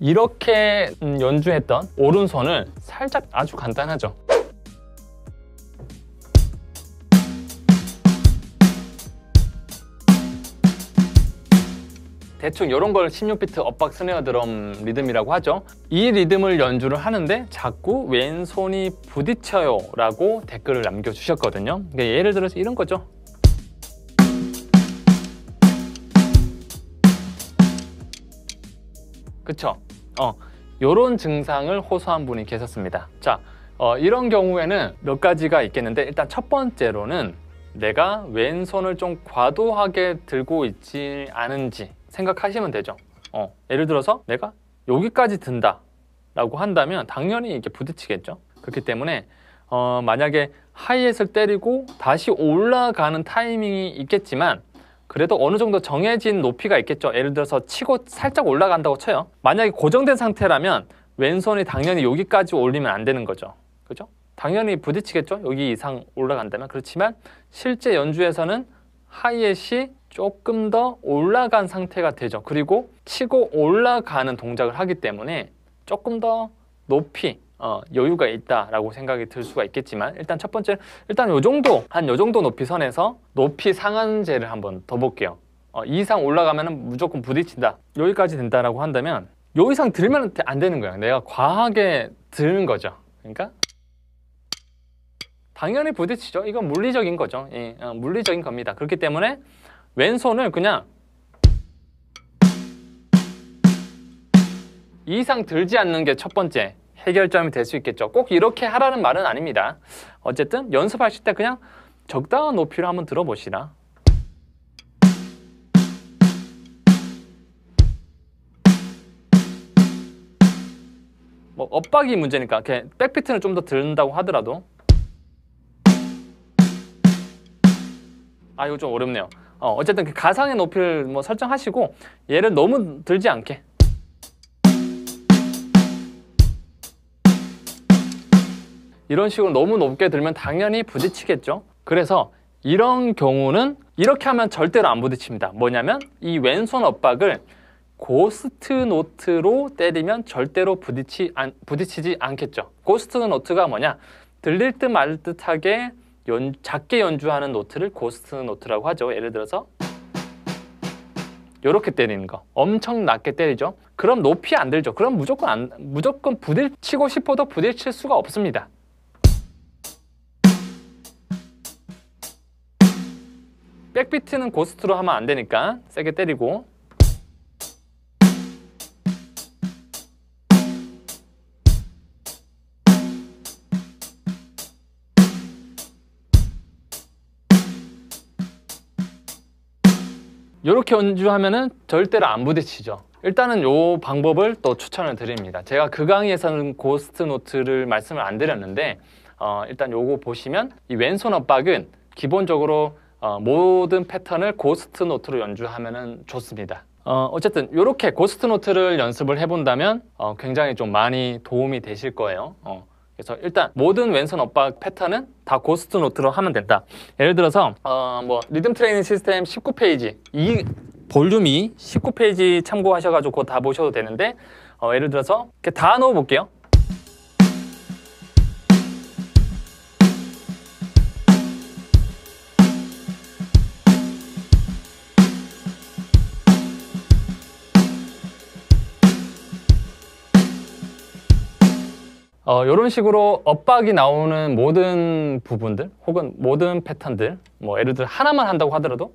이렇게 음, 연주했던 오른손을 살짝 아주 간단하죠. 대충 이런 걸 16비트 엇박 스네어 드럼 리듬이라고 하죠. 이 리듬을 연주를 하는데 자꾸 왼손이 부딪혀요 라고 댓글을 남겨주셨거든요. 그러니까 예를 들어서 이런 거죠. 그쵸? 어, 요런 증상을 호소한 분이 계셨습니다. 자, 어, 이런 경우에는 몇 가지가 있겠는데 일단 첫 번째로는 내가 왼손을 좀 과도하게 들고 있지 않은지 생각하시면 되죠. 어, 예를 들어서 내가 여기까지 든다 라고 한다면 당연히 이렇게 부딪히겠죠. 그렇기 때문에 어, 만약에 하이햇을 때리고 다시 올라가는 타이밍이 있겠지만 그래도 어느 정도 정해진 높이가 있겠죠. 예를 들어서 치고 살짝 올라간다고 쳐요. 만약에 고정된 상태라면 왼손이 당연히 여기까지 올리면 안 되는 거죠. 그죠? 당연히 부딪히겠죠. 여기 이상 올라간다면. 그렇지만 실제 연주에서는 하이햇이 조금 더 올라간 상태가 되죠. 그리고 치고 올라가는 동작을 하기 때문에 조금 더 높이 어, 여유가 있다라고 생각이 들 수가 있겠지만 일단 첫 번째 일단 요 정도 한 요 정도 높이 선에서 높이 상한제를 한번 더 볼게요. 어, 이 이상 올라가면 무조건 부딪힌다. 여기까지 된다라고 한다면 요 이상 들면 안 되는 거야. 내가 과하게 드는 거죠. 그러니까 당연히 부딪히죠. 이건 물리적인 거죠. 예, 어, 물리적인 겁니다. 그렇기 때문에 왼손을 그냥 이 이상 들지 않는 게 첫 번째 해결점이 될 수 있겠죠. 꼭 이렇게 하라는 말은 아닙니다. 어쨌든 연습하실 때 그냥 적당한 높이로 한번 들어보시라. 뭐 엇박이 문제니까 백비트는 좀 더 들는다고 하더라도 아 이거 좀 어렵네요. 어, 어쨌든 그 가상의 높이를 뭐 설정하시고 얘를 너무 들지 않게 이런 식으로 너무 높게 들면 당연히 부딪히겠죠. 그래서 이런 경우는 이렇게 하면 절대로 안 부딪힙니다. 뭐냐면 이 왼손 엇박을 ghost note로 때리면 절대로 부딪히 안, 부딪히지 않겠죠. ghost note가 뭐냐? 들릴 듯 말 듯하게 연, 작게 연주하는 노트를 ghost note라고 하죠. 예를 들어서 이렇게 때리는 거 엄청 낮게 때리죠. 그럼 높이 안 들죠. 그럼 무조건 안, 무조건 부딪히고 싶어도 부딪힐 수가 없습니다. 백비트는 고스트로 하면 안 되니까 세게 때리고 이렇게 연주하면은 절대로 안 부딪히죠. 일단은 이 방법을 또 추천을 드립니다. 제가 그 강의에서는 ghost note를 말씀을 안 드렸는데 어, 일단 요거 보시면 이 왼손 엇박은 기본적으로 어, 모든 패턴을 ghost note로 연주하면 좋습니다. 어, 어쨌든 이렇게 ghost note를 연습을 해본다면 어, 굉장히 좀 많이 도움이 되실 거예요. 어, 그래서 일단 모든 왼손 엇박 패턴은 다 ghost note로 하면 된다. 예를 들어서 어, 뭐 리듬 트레이닝 시스템 19페이지 이 볼륨이 19페이지 참고하셔가지고 다 보셔도 되는데 어, 예를 들어서 이렇게 다 넣어볼게요. 어, 이런 식으로 엇박이 나오는 모든 부분들 혹은 모든 패턴들 뭐 예를 들어 하나만 한다고 하더라도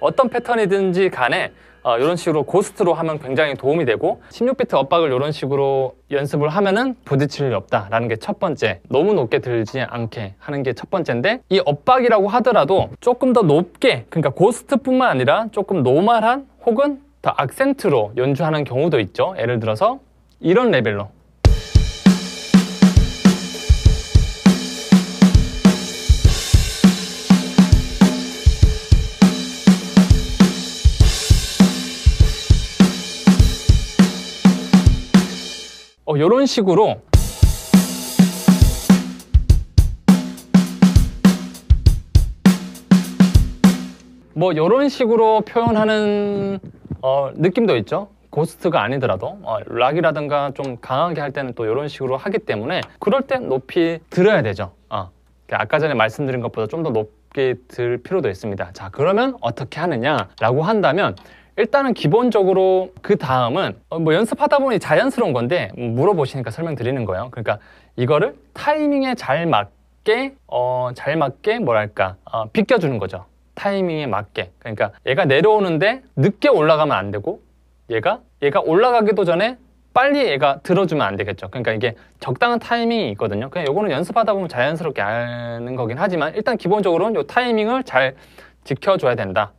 어떤 패턴이든지 간에 어, 이런 식으로 ghost로 하면 굉장히 도움이 되고 16비트 엇박을 이런 식으로 연습을 하면은 부딪힐 일이 없다라는 게 첫 번째. 너무 높게 들지 않게 하는 게 첫 번째인데 이 엇박이라고 하더라도 조금 더 높게 그러니까 ghost뿐만 아니라 조금 normal한 혹은 더 악센트로 연주하는 경우도 있죠. 예를 들어서 이런 레벨로 어, 이런 식으로 뭐 이런 식으로 표현하는 어, 느낌도 있죠. 고스트가 아니더라도 어, 락이라든가 좀 강하게 할 때는 또 이런 식으로 하기 때문에 그럴 땐 높이 들어야 되죠. 어. 아까 전에 말씀드린 것보다 좀 더 높게 들 필요도 있습니다. 자 그러면 어떻게 하느냐 라고 한다면 일단은 기본적으로 그 다음은 어, 뭐 연습하다 보니 자연스러운 건데 물어보시니까 설명드리는 거예요. 그러니까 이거를 타이밍에 잘 맞게 어, 잘 맞게 뭐랄까 어, 비껴주는 거죠. 타이밍에 맞게. 그러니까 얘가 내려오는데 늦게 올라가면 안 되고 얘가 얘가 올라가기도 전에 빨리 얘가 들어주면 안 되겠죠. 그러니까 이게 적당한 타이밍이 있거든요. 그냥 요거는 연습하다 보면 자연스럽게 아는 거긴 하지만 일단 기본적으로는 요 타이밍을 잘 지켜줘야 된다.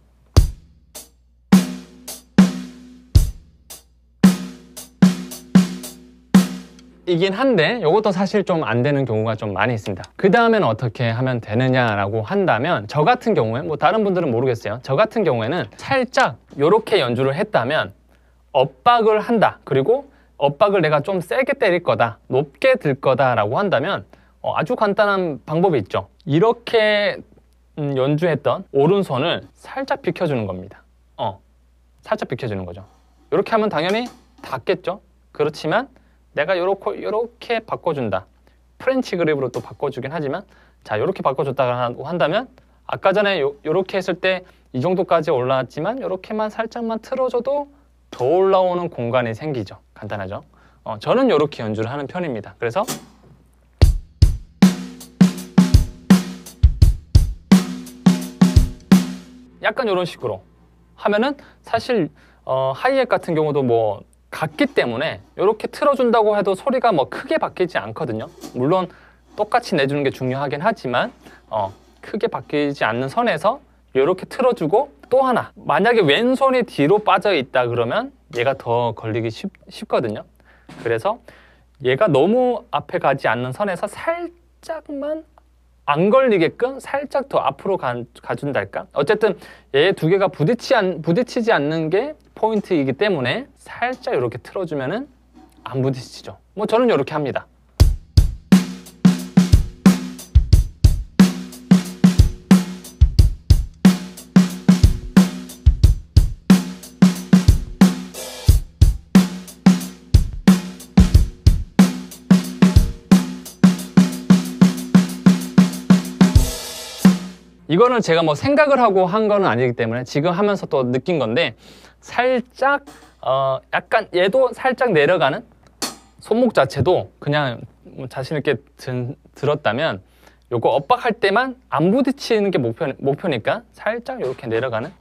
이긴 한데 이것도 사실 좀 안 되는 경우가 좀 많이 있습니다. 그 다음에는 어떻게 하면 되느냐라고 한다면 저 같은 경우에 뭐 다른 분들은 모르겠어요. 저 같은 경우에는 살짝 이렇게 연주를 했다면 엇박을 한다. 그리고 엇박을 내가 좀 세게 때릴 거다 높게 들 거다 라고 한다면 어, 아주 간단한 방법이 있죠. 이렇게 음, 연주했던 오른손을 살짝 비켜주는 겁니다. 어, 살짝 비켜주는 거죠. 이렇게 하면 당연히 닿겠죠? 그렇지만 내가 요렇게 요렇게 바꿔준다. French grip으로 또 바꿔주긴 하지만 자 요렇게 바꿔줬다고 한다면 아까 전에 요, 요렇게 했을 때 이 정도까지 올라왔지만 요렇게만 살짝만 틀어줘도 더 올라오는 공간이 생기죠. 간단하죠. 어, 저는 요렇게 연주를 하는 편입니다. 그래서 약간 이런 식으로 하면은 사실 어, 하이햇 같은 경우도 뭐 같기 때문에 이렇게 틀어준다고 해도 소리가 뭐 크게 바뀌지 않거든요. 물론 똑같이 내주는 게 중요하긴 하지만 어, 크게 바뀌지 않는 선에서 이렇게 틀어주고 또 하나 만약에 왼손이 뒤로 빠져 있다 그러면 얘가 더 걸리기 쉽, 쉽거든요. 그래서 얘가 너무 앞에 가지 않는 선에서 살짝만 안 걸리게끔 살짝 더 앞으로 가, 가준달까? 어쨌든 얘 두 개가 부딪히 안, 부딪히지 않는 게 포인트이기 때문에 살짝 이렇게 틀어주면은 안 부딪히죠. 뭐 저는 이렇게 합니다. 이거는 제가 뭐 생각을 하고 한 거는 아니기 때문에 지금 하면서 또 느낀 건데 살짝 어 약간 얘도 살짝 내려가는 손목 자체도 그냥 뭐 자신 있게 든, 들었다면 요거 엇박할 때만 안 부딪히는 게 목표, 목표니까 살짝 이렇게 내려가는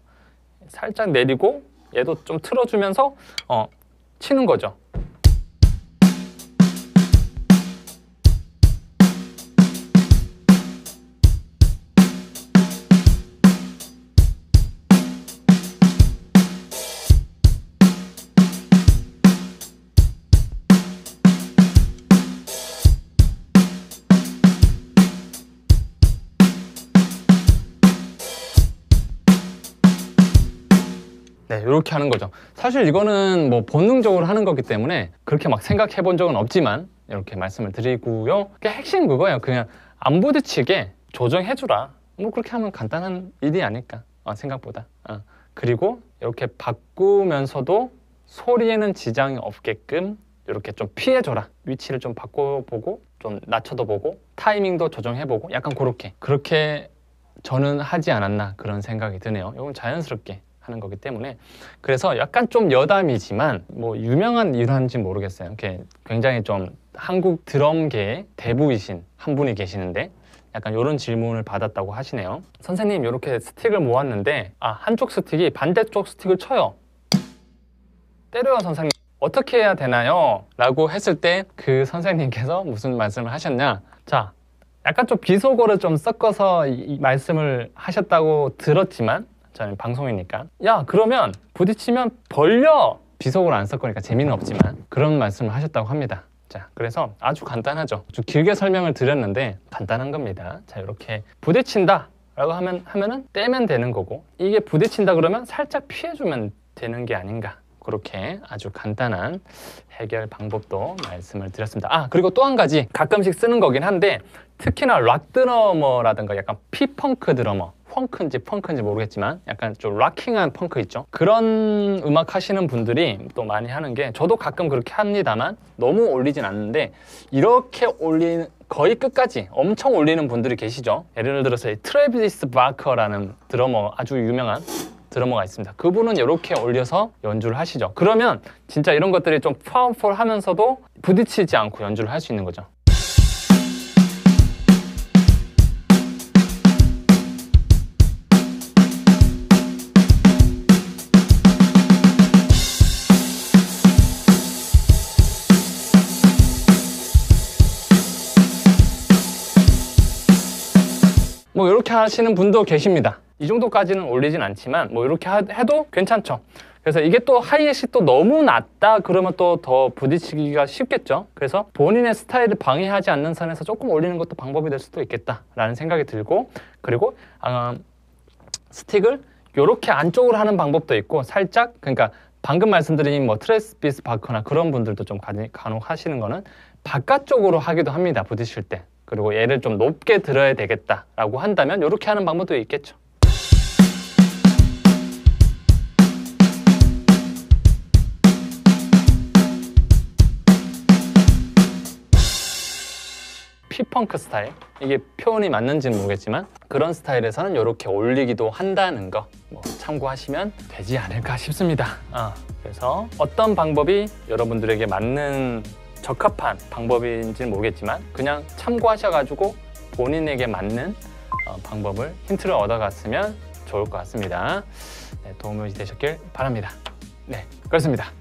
살짝 내리고 얘도 좀 틀어주면서 어 치는 거죠 네, 이렇게 하는 거죠. 사실 이거는 뭐 본능적으로 하는 거기 때문에 그렇게 막 생각해 본 적은 없지만 이렇게 말씀을 드리고요. 그 핵심 그거예요. 그냥 안 부딪히게 조정해 주라. 뭐 그렇게 하면 간단한 일이 아닐까 어, 생각보다. 어. 그리고 이렇게 바꾸면서도 소리에는 지장이 없게끔 이렇게 좀 피해줘라. 위치를 좀 바꿔보고 좀 낮춰도 보고 타이밍도 조정해보고 약간 그렇게 그렇게 저는 하지 않았나 그런 생각이 드네요. 이건 자연스럽게 하는 거기 때문에 그래서 약간 좀 여담이지만 뭐 유명한 일화인지 모르겠어요. 이렇게 굉장히 좀 한국 드럼계의 대부이신 한 분이 계시는데 약간 이런 질문을 받았다고 하시네요. 선생님 이렇게 스틱을 모았는데 아 한쪽 스틱이 반대쪽 스틱을 쳐요. 때려요 선생님. 어떻게 해야 되나요? 라고 했을 때 그 선생님께서 무슨 말씀을 하셨냐? 자, 약간 좀 비속어를 좀 섞어서 이 말씀을 하셨다고 들었지만 저는 방송이니까. 야 그러면 부딪히면 벌려! 비속어를 안 섞으니까 재미는 없지만 그런 말씀을 하셨다고 합니다. 자 그래서 아주 간단하죠. 좀 길게 설명을 드렸는데 간단한 겁니다. 자 이렇게 부딪힌다 라고 하면, 하면은 떼면 되는 거고 이게 부딪힌다 그러면 살짝 피해주면 되는 게 아닌가. 그렇게 아주 간단한 해결 방법도 말씀을 드렸습니다. 아 그리고 또 한 가지 가끔씩 쓰는 거긴 한데 특히나 rock 드러머라든가 약간 pop펑크 드러머 펑크인지 펑크인지 모르겠지만 약간 좀 rocking한 펑크 있죠. 그런 음악 하시는 분들이 또 많이 하는 게 저도 가끔 그렇게 합니다만 너무 올리진 않는데 이렇게 올리는 거의 끝까지 엄청 올리는 분들이 계시죠. 예를 들어서 이 트래비스 바커라는 드러머 아주 유명한 드러머가 있습니다. 그분은 이렇게 올려서 연주를 하시죠. 그러면 진짜 이런 것들이 좀 파워풀하면서도 부딪히지 않고 연주를 할 수 있는 거죠. 이렇게 하시는 분도 계십니다. 이 정도까지는 올리진 않지만 뭐 이렇게 하- 해도 괜찮죠. 그래서 이게 또 하이햇이 또 너무 낮다 그러면 또 더 부딪히기가 쉽겠죠. 그래서 본인의 스타일을 방해하지 않는 선에서 조금 올리는 것도 방법이 될 수도 있겠다라는 생각이 들고 그리고 아, 스틱을 이렇게 안쪽으로 하는 방법도 있고 살짝 그러니까 방금 말씀드린 뭐 트레스 비스 바커나 그런 분들도 좀 간혹 하시는 거는 바깥쪽으로 하기도 합니다 부딪힐 때 그리고 얘를 좀 높게 들어야 되겠다라고 한다면 이렇게 하는 방법도 있겠죠 피펑크 스타일 이게 표현이 맞는지는 모르겠지만 그런 스타일에서는 이렇게 올리기도 한다는 거 뭐 참고하시면 되지 않을까 싶습니다. 아, 그래서 어떤 방법이 여러분들에게 맞는 적합한 방법인지는 모르겠지만 그냥 참고하셔가지고 본인에게 맞는 어, 방법을 힌트를 얻어갔으면 좋을 것 같습니다. 네, 도움이 되셨길 바랍니다. 네, 그렇습니다.